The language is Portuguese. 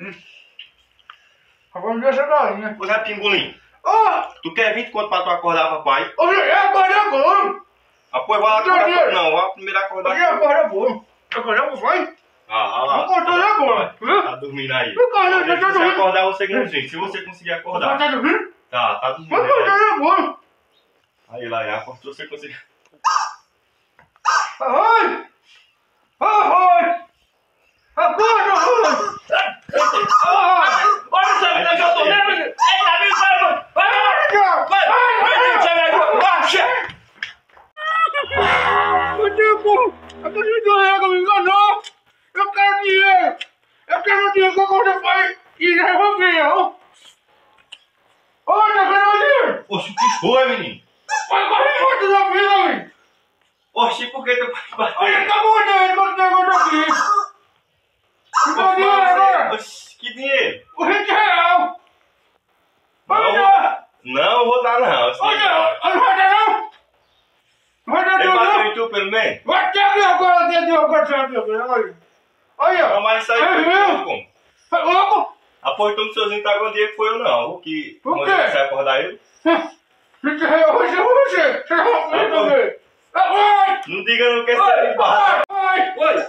Hum. Agora me deixa galinha. Né? Pois é, pingolim. Ah! Tu quer 20 conto pra tu acordar, papai? Ô, é, é ah, eu ia acordar agora. Ah, pois vai lá acordar. Dia. Não, vai primeiro acordar. Eu ia ah, acordar né, agora. Acordei com fome? Ah, lá. Vou acordar agora. Tá, tá dormindo aí. Eu acordei, já tá tô dormindo. Se acordar, você gente, hum. Se você conseguir tá acordar. Tá dormindo? Tá, tá dormindo. Vou né? acordar agora. Aí, lá, acordou, você conseguiu. Ai! Deus, aquele colega me enganou! Eu quero dinheiro! Eu quero dinheiro que eu comprei pai e já resolvi, ó! Ô, tá querendo dinheiro? Oxe, o que foi, menino? Vai correr muito da vida, homem! Oxe, por que teu pai bateu? Olha, acabou o dinheiro que eu tenho aqui! Me dá dinheiro agora! Oxe, que dinheiro? O 20 real! Vai Não. Não, vou dar não. Esse Olha, dinheiro. olha, não vai dar não! Não vai dar Ele não, bateu não! em tu pelo menos? Vai ter aqui agora, dentro agora, sabe? Olha! Olha! Não, mas isso aí É foi como? Vai logo! Apostou no seuzinho tá com dia foi eu não. O que Por quê? você acordar ele? 20 reais hoje é você! Você vai Tá bom. também! Vai! Não diga não que Vai! é de barra. Vai! Oi,